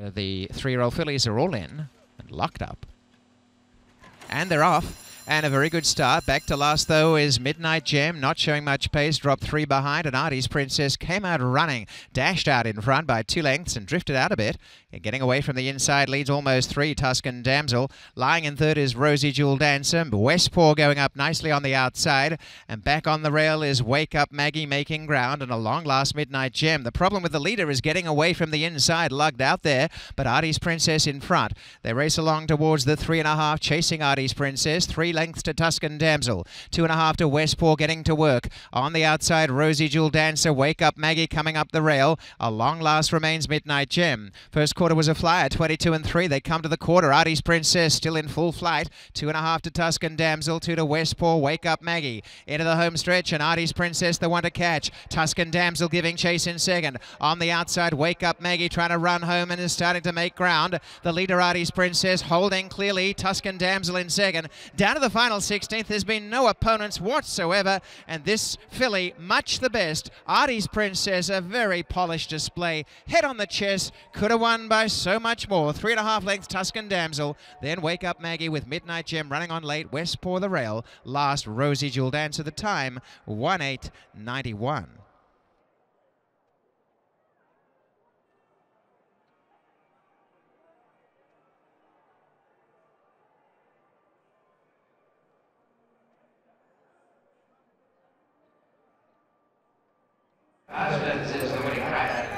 The three-year-old fillies are all in and locked up. And they're off. And a very good start. Back to last, though, is Midnight Gem. Not showing much pace. Dropped three behind. And Artie's Princess came out running. Dashed out in front by two lengths and drifted out a bit. And getting away from the inside leads almost three. Tuscan Damsel. Lying in third is Rosie Jewel Dancer. Westpaw going up nicely on the outside. And back on the rail is Wake Up Maggie making ground. And a long last Midnight Gem. The problem with the leader is getting away from the inside. Lugged out there. But Artie's Princess in front. They race along towards the three and a half. Chasing Artie's Princess. Three lengths to Tuscan Damsel. Two and a half to Westpaw getting to work. On the outside, Rosie Jewel Dancer. Wake up Maggie coming up the rail. A long last remains Midnight Gem. First quarter was a flyer, 22 and 3. They come to the quarter. Artie's Princess still in full flight. Two and a half to Tuscan Damsel. Two to Westpaw. Wake up Maggie. Into the home stretch, and Artie's Princess the one to catch. Tuscan Damsel giving chase in second. On the outside, Wake up Maggie trying to run home and is starting to make ground. The leader, Artie's Princess, holding clearly. Tuscan Damsel in second. Down to the final 16th. There's been no opponents whatsoever, and this filly much the best. Artie's Princess, a very polished display. Head on the chest, could have won by so much more. Three and a half lengths, Tuscan Damsel. Then Wake Up Maggie with Midnight Gem running on late. Westpaw the rail. Last, Rosie Jewel Dancer. The time, 1.8.91. that says nobody cried.